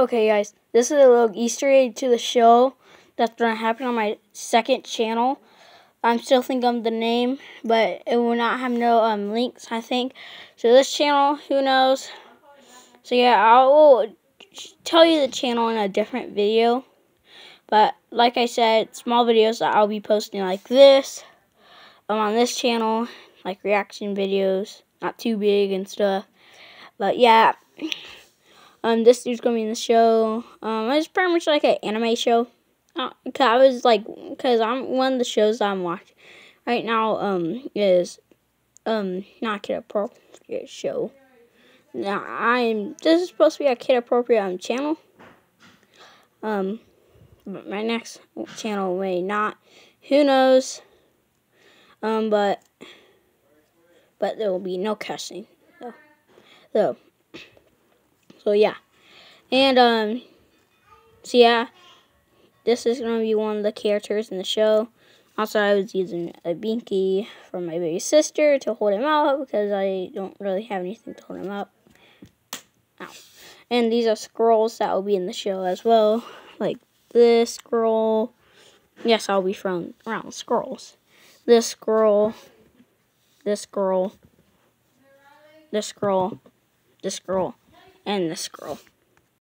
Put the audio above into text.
Okay, guys, this is a little Easter egg to the show that's going to happen on my second channel. I'm still thinking of the name, but it will not have no um, links, I think. So this channel, who knows? So yeah, I will tell you the channel in a different video. But like I said, small videos that I'll be posting like this um, on this channel, like reaction videos, not too big and stuff. But yeah. Um, this dude's gonna be in the show. Um, it's pretty much like an anime show. Uh, cause I was like, cause I'm one of the shows I'm watching right now. Um, is um not kid appropriate show. Now I'm this is supposed to be a kid appropriate um, channel. Um, but my next channel may not. Who knows? Um, but but there will be no cussing. So, so so yeah. And um so yeah, this is gonna be one of the characters in the show. Also I was using a binky for my baby sister to hold him up because I don't really have anything to hold him up. Ow. And these are scrolls that will be in the show as well. Like this scroll. Yes, I'll be throwing around scrolls. This scroll. This scroll. This scroll. This scroll and this girl.